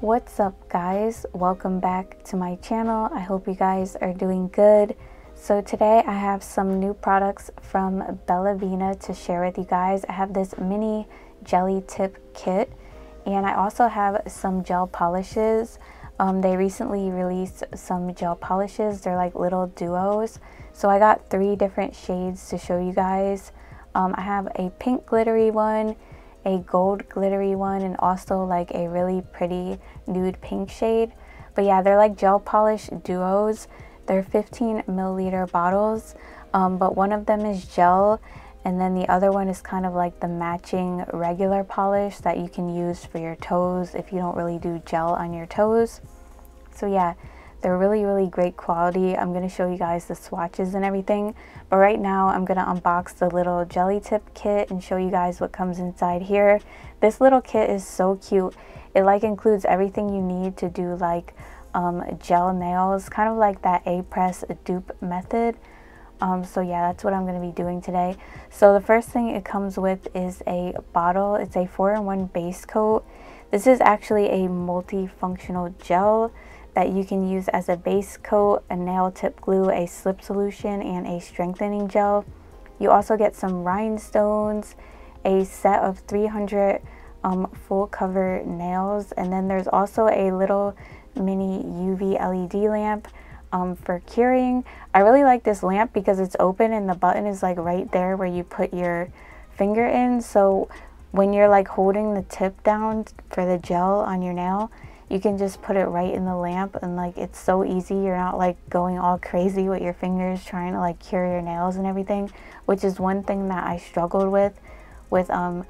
What's up guys? Welcome back to my channel. I hope you guys are doing good. So today I have some new products from BellaVena to share with you guys. I have this mini gelly tip kit and I also have some gel polishes. Um, they recently released some gel polishes. They're like little duos. So I got three different shades to show you guys. Um, I have a pink glittery one, a gold glittery one and also like a really pretty nude pink shade. But yeah, they're like gel polish duos. They're 15 milliliter bottles, um, but one of them is gel and then the other one is kind of like the matching regular polish that you can use for your toes if you don't really do gel on your toes. So yeah, they're really, really great quality. I'm going to show you guys the swatches and everything. But right now, I'm going to unbox the little gelly tip kit and show you guys what comes inside here. This little kit is so cute. It like includes everything you need to do like um, gel nails, kind of like that Aprés dupe method. Um, so yeah, that's what I'm going to be doing today. So the first thing it comes with is a bottle. It's a 4-in-1 base coat. This is actually a multifunctional gel that you can use as a base coat, a nail tip glue, a slip solution, and a strengthening gel. You also get some rhinestones, a set of 300 um, full cover nails, and then there's also a little mini UV LED lamp um, for curing. I really like this lamp because it's open and the button is like right there where you put your finger in. So when you're like holding the tip down for the gel on your nail, you can just put it right in the lamp and like it's so easy. You're not like going all crazy with your fingers trying to like cure your nails and everything which is one thing that I struggled with with um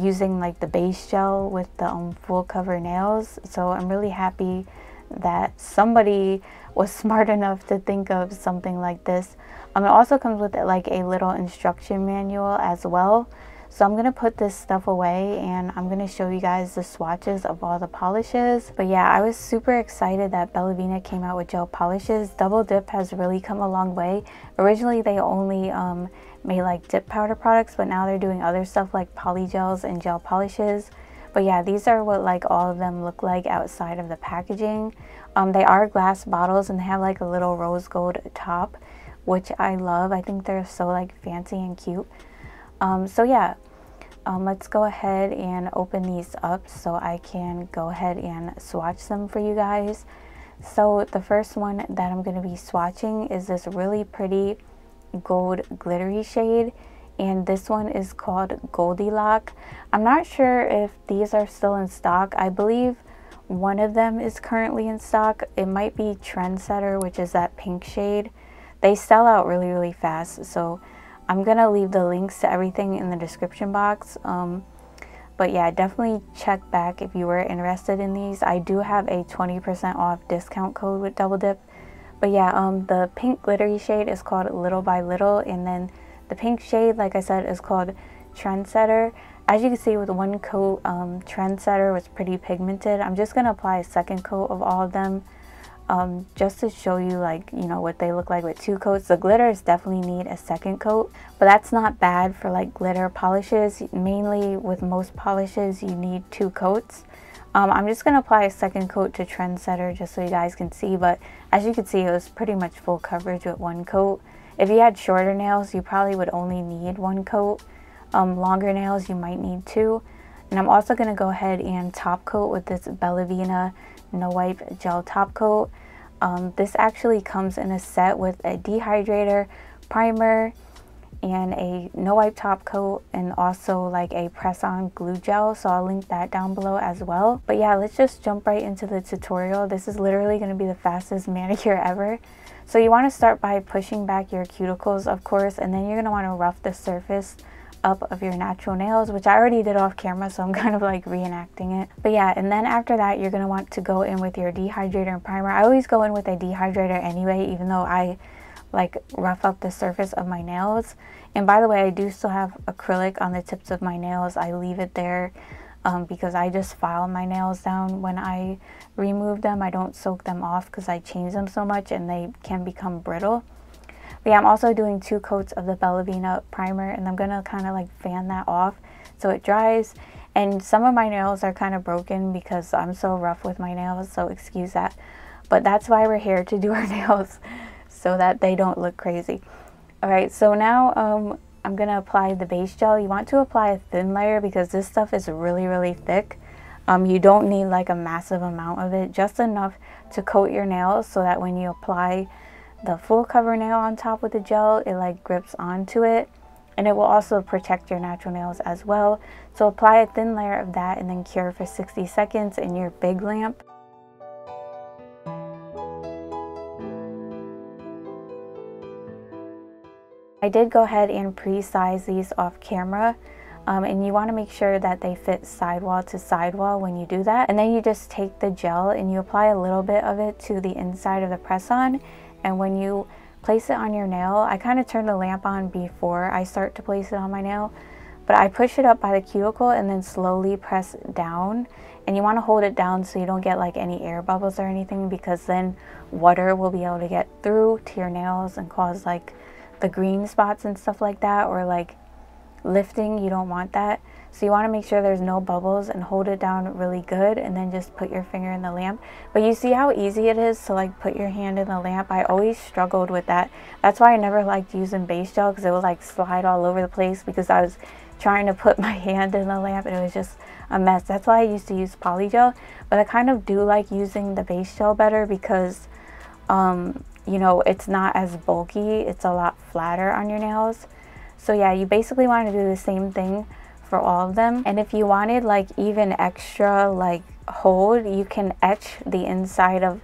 using like the base gel with the um, full cover nails. So I'm really happy that somebody was smart enough to think of something like this. Um, it also comes with like a little instruction manual as well so I'm going to put this stuff away and I'm going to show you guys the swatches of all the polishes. But yeah, I was super excited that BellaVena came out with gel polishes. Double Dip has really come a long way. Originally, they only um, made like dip powder products, but now they're doing other stuff like polygels and gel polishes. But yeah, these are what like all of them look like outside of the packaging. Um, they are glass bottles and they have like a little rose gold top, which I love. I think they're so like fancy and cute. Um, so yeah, um, let's go ahead and open these up so I can go ahead and swatch them for you guys. So the first one that I'm going to be swatching is this really pretty gold glittery shade and this one is called Goldielock. I'm not sure if these are still in stock. I believe one of them is currently in stock. It might be Trendsetter, which is that pink shade. They sell out really, really fast. So I'm going to leave the links to everything in the description box. Um, but yeah, definitely check back if you were interested in these. I do have a 20% off discount code with Double Dip. But yeah, um, the pink glittery shade is called Little by Little. And then the pink shade, like I said, is called Trendsetter. As you can see with one coat, um, Trendsetter was pretty pigmented. I'm just going to apply a second coat of all of them um, just to show you like you know what they look like with two coats the glitters definitely need a second coat but that's not bad for like glitter polishes. Mainly with most polishes you need two coats. Um, I'm just going to apply a second coat to Trendsetter just so you guys can see but as you can see it was pretty much full coverage with one coat. If you had shorter nails you probably would only need one coat. Um, longer nails you might need two. And I'm also going to go ahead and top coat with this BellaVena no wipe gel top coat. Um, this actually comes in a set with a dehydrator primer and a no wipe top coat and also like a press on glue gel. So I'll link that down below as well. But yeah let's just jump right into the tutorial. This is literally going to be the fastest manicure ever. So you want to start by pushing back your cuticles of course and then you're going to want to rough the surface up of your natural nails, which I already did off camera, so I'm kind of like reenacting it. But yeah, and then after that, you're gonna want to go in with your dehydrator and primer. I always go in with a dehydrator anyway, even though I like rough up the surface of my nails. And by the way, I do still have acrylic on the tips of my nails. I leave it there um, because I just file my nails down when I remove them. I don't soak them off because I change them so much and they can become brittle. But yeah, I'm also doing two coats of the BellaVena primer and I'm to kind of like fan that off so it dries. And some of my nails are kind of broken because I'm so rough with my nails, so excuse that. But that's why we're here to do our nails so that they don't look crazy. Alright, so now um, I'm to apply the base gel. You want to apply a thin layer because this stuff is really, really thick. Um, you don't need like a massive amount of it, just enough to coat your nails so that when you apply the full cover nail on top with the gel, it like grips onto it and it will also protect your natural nails as well. So apply a thin layer of that and then cure for 60 seconds in your big lamp. I did go ahead and pre-size these off camera um, and you want to make sure that they fit sidewall to sidewall when you do that. And then you just take the gel and you apply a little bit of it to the inside of the press-on. And when you place it on your nail I kind of turn the lamp on before I start to place it on my nail but I push it up by the cuticle and then slowly press down. And you want to hold it down so you don't get like any air bubbles or anything because then water will be able to get through to your nails and cause like the green spots and stuff like that or like lifting you don't want that. So you want to make sure there's no bubbles and hold it down really good and then just put your finger in the lamp. But you see how easy it is to like put your hand in the lamp? I always struggled with that. That's why I never liked using base gel because it would like slide all over the place because I was trying to put my hand in the lamp and it was just a mess. That's why I used to use polygel but I kind of do like using the base gel better because um, you know, it's not as bulky. It's a lot flatter on your nails. So yeah, you basically want to do the same thing for all of them. And if you wanted like even extra like hold, you can etch the inside of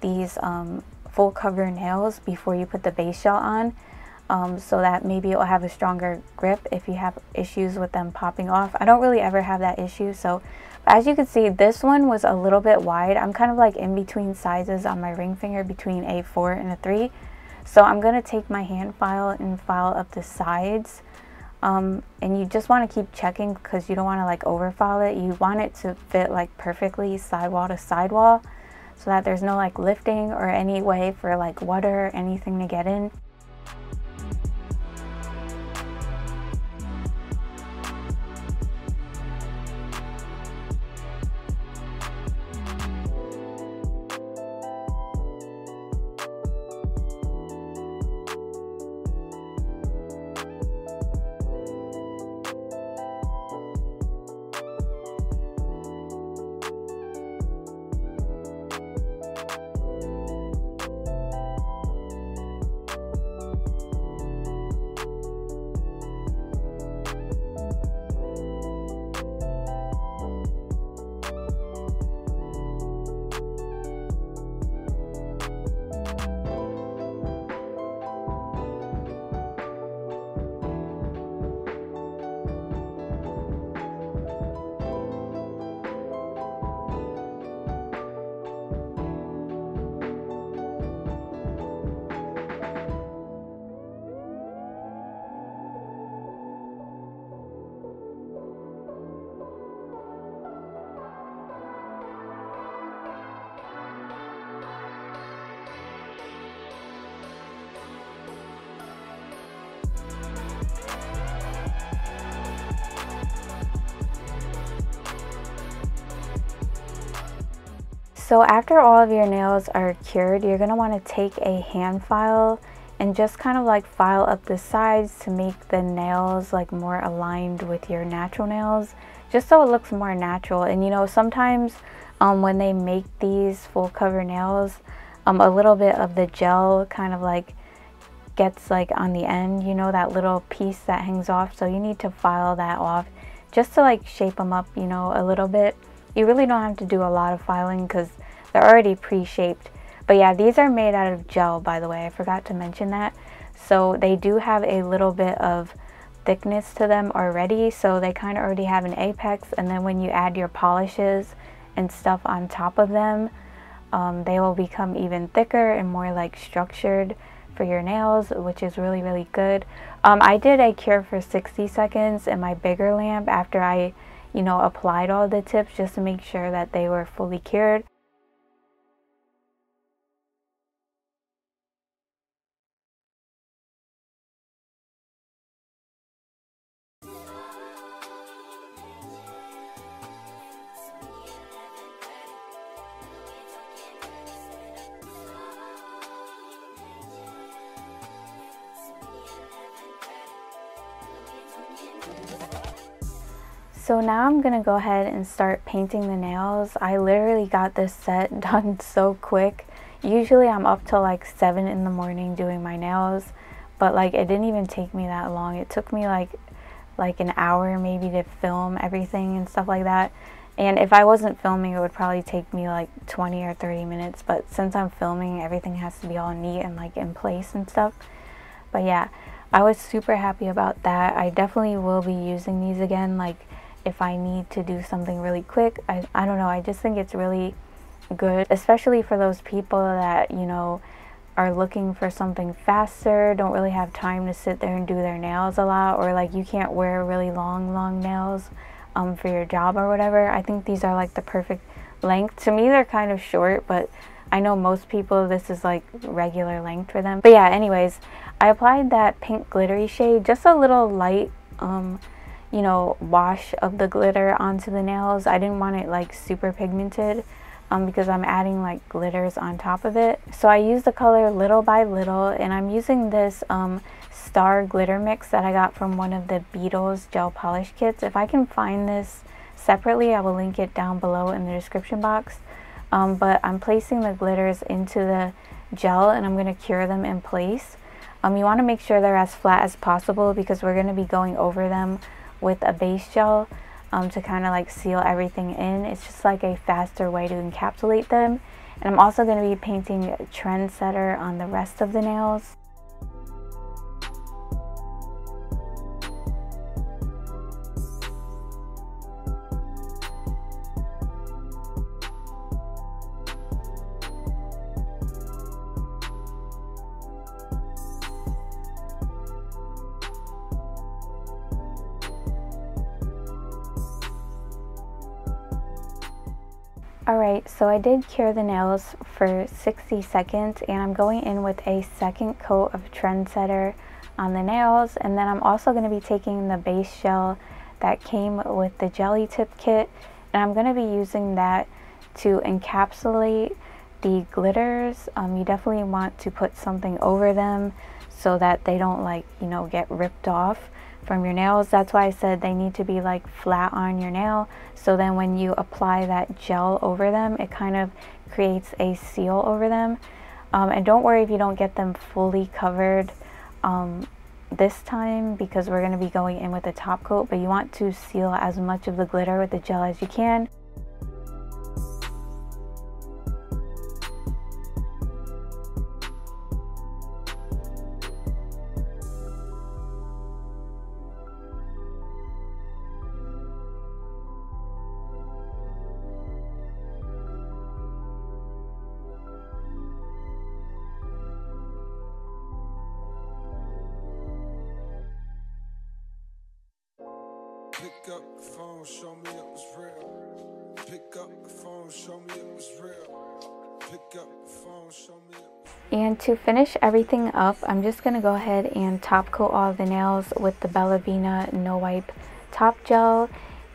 these um, full cover nails before you put the base gel on. Um, so that maybe it will have a stronger grip if you have issues with them popping off. I don't really ever have that issue, so as you can see, this one was a little bit wide. I'm kind of like in between sizes on my ring finger between a 4 and a 3. So I'm going to take my hand file and file up the sides. Um, and you just want to keep checking because you don't want to like overfile it. You want it to fit like perfectly sidewall to sidewall so that there's no like lifting or any way for like water or anything to get in. So after all of your nails are cured, you're going to want to take a hand file and just kind of like file up the sides to make the nails like more aligned with your natural nails just so it looks more natural. And you know sometimes um, when they make these full cover nails um, a little bit of the gel kind of like gets like on the end you know that little piece that hangs off. So you need to file that off just to like shape them up you know a little bit you really don't have to do a lot of filing because they're already pre-shaped. But yeah, these are made out of gel, by the way. I forgot to mention that. So they do have a little bit of thickness to them already. So they kind of already have an apex. And then when you add your polishes and stuff on top of them, um, they will become even thicker and more like structured for your nails, which is really, really good. Um, I did a cure for 60 seconds in my bigger lamp after I, you know, applied all the tips just to make sure that they were fully cured. So now I'm gonna go ahead and start painting the nails. I literally got this set done so quick. Usually I'm up till like 7 in the morning doing my nails, but like it didn't even take me that long. It took me like like an hour maybe to film everything and stuff like that. And if I wasn't filming, it would probably take me like 20 or 30 minutes. But since I'm filming, everything has to be all neat and like in place and stuff. But yeah, I was super happy about that. I definitely will be using these again. Like if I need to do something really quick, I, I don't know. I just think it's really good, especially for those people that, you know, are looking for something faster, don't really have time to sit there and do their nails a lot, or like you can't wear really long, long nails um, for your job or whatever. I think these are like the perfect length. To me, they're kind of short, but I know most people this is like regular length for them. But yeah, anyways, I applied that pink glittery shade, just a little light, um, you know, wash of the glitter onto the nails. I didn't want it like super pigmented um, because I'm adding like glitters on top of it. So I use the color Little by Little and I'm using this um, Star Glitter Mix that I got from one of the Beetles gel polish kits. If I can find this separately, I will link it down below in the description box. Um, but I'm placing the glitters into the gel and I'm going to cure them in place. Um, you want to make sure they're as flat as possible because we're going to be going over them with a base gel um, to kind of like seal everything in. It's just like a faster way to encapsulate them. And I'm also going to be painting Trendsetter on the rest of the nails. So I did cure the nails for 60 seconds and I'm going in with a second coat of Trendsetter on the nails and then I'm also going to be taking the base gel that came with the gelly tip kit and I'm going to be using that to encapsulate the glitters. Um, you definitely want to put something over them so that they don't like, you know, get ripped off from your nails. That's why I said they need to be like flat on your nail. So then when you apply that gel over them, it kind of creates a seal over them. Um, and don't worry if you don't get them fully covered um, this time because we're going to be going in with a top coat. But you want to seal as much of the glitter with the gel as you can. Pick up the phone, show me it was real. Pick up the phone, show me it was real. Pick up the phone, show me it and to finish everything up, I'm just going to go ahead and top coat all the nails with the BellaVena No Wipe Top Gel.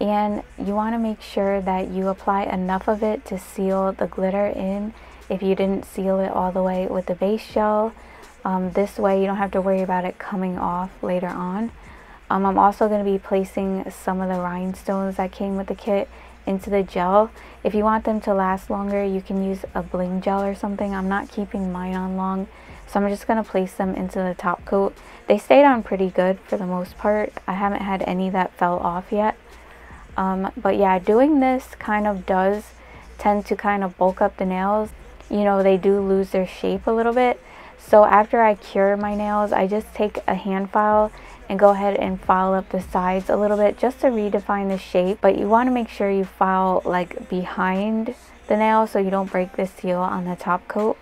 And you want to make sure that you apply enough of it to seal the glitter in if you didn't seal it all the way with the base gel. Um, this way you don't have to worry about it coming off later on. Um, I'm also going to be placing some of the rhinestones that came with the kit into the gel. If you want them to last longer, you can use a bling gel or something. I'm not keeping mine on long, so I'm just going to place them into the top coat. They stayed on pretty good for the most part. I haven't had any that fell off yet. Um, but yeah, doing this kind of does tend to kind of bulk up the nails. You know, they do lose their shape a little bit. So after I cure my nails, I just take a hand file and go ahead and file up the sides a little bit just to redefine the shape but you want to make sure you file like behind the nail so you don't break the seal on the top coat.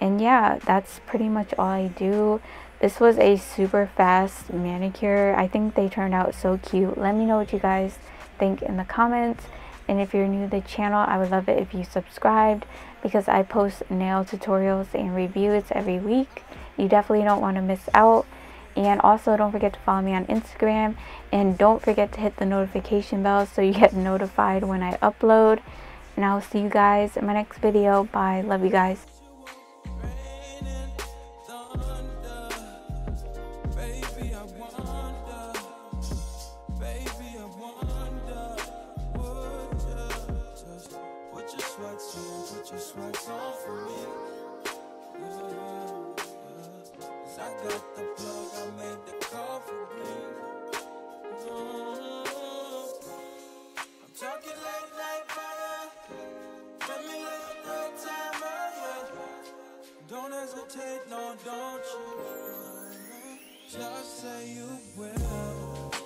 And yeah that's pretty much all I do. This was a super fast manicure. I think they turned out so cute. Let me know what you guys think in the comments. And if you're new to the channel I would love it if you subscribed because I post nail tutorials and reviews every week. You definitely don't want to miss out and also don't forget to follow me on Instagram. And don't forget to hit the notification bell so you get notified when I upload. And I'll see you guys in my next video. Bye. Love you guys don't you? Just say you will.